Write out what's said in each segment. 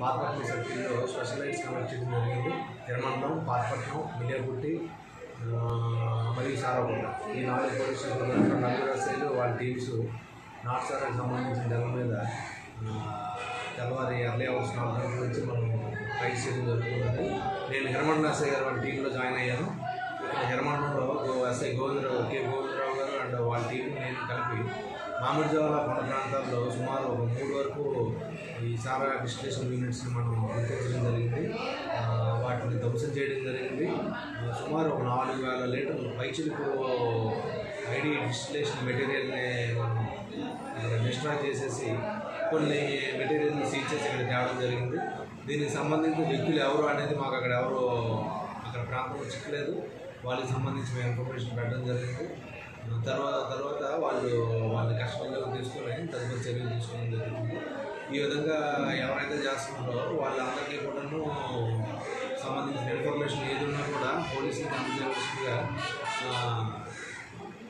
పాతపట్నం సర్కిల్లో specialise committee చేయడం జరిగింది. తిరుమండలం పాతపట్నం మిలియాపుట్టి మరియు సారాపుట్ట ఈ నాలుగు పోలీస్ స్టేషన్లో నలుగురు ఎస్ఐలు వాళ్ళ టీమ్స్ నార్త్ సార్ సంబంధించిన జగన్ మీద తెల్లవారి ఎర్లీ అవర్స్ నాలుగు నుంచి మనం ట్రై చేయడం జరుగుతున్నది. నేను హిరమండల ఎస్ఐ గారు వాళ్ళ టీంలో జాయిన్ అయ్యాను. ఇక్కడ ఎస్ఐ గోవిందరావు కే గోవిందరావు గారు అండ్ వాళ్ళ టీం నేను కలిపి మామిడిజాల కొండ ప్రాంతాల్లో వరకు ఈ సారా డిస్టిలేషన్ యూనిట్స్ని మనం గుర్తించడం జరిగింది. వాటిని ధ్వంసం చేయడం జరిగింది. సుమారు ఒక నాలుగు వేల లీటర్లు పైచిలుకు ఐడి డిస్టిలేషన్ మెటీరియల్ని మనం డిస్ట్రాయ్ చేసేసి కొన్ని మెటీరియల్ని సీజ్ చేసి ఇక్కడ తేవడం జరిగింది. దీనికి సంబంధించిన వ్యక్తులు ఎవరు అనేది మాకు అక్కడ ఎవరు అక్కడ ప్రాంతంలో చిక్కలేదు. వాళ్ళకి సంబంధించి మేము ఇన్ఫర్మేషన్ పెట్టడం జరిగింది. తర్వాత తర్వాత వాళ్ళు వాళ్ళని కష్టంగా తీసుకొని ఈ విధంగా ఎవరైతే చేస్తున్నారో వాళ్ళందరికీ కూడాను సంబంధించిన ఇన్ఫర్మేషన్ ఏది ఉన్నా కూడా పోలీసులకు అందజేయవలసిందిగా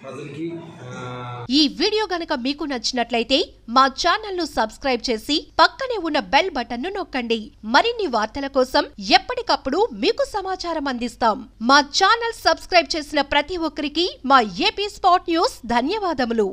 ప్రజలకి ఈ వీడియో గనక మీకు నచ్చినట్లయితే మా ఛానల్ను సబ్స్క్రైబ్ చేసి పక్కనే ఉన్న బెల్ బటన్ను నొక్కండి. మరిన్ని వార్తల కోసం ఎప్పటికప్పుడు మీకు సమాచారం అందిస్తాం. మా ఛానల్ సబ్స్క్రైబ్ చేసిన ప్రతి ఒక్కరికి మా ఏపీ స్పాట్ న్యూస్ ధన్యవాదములు.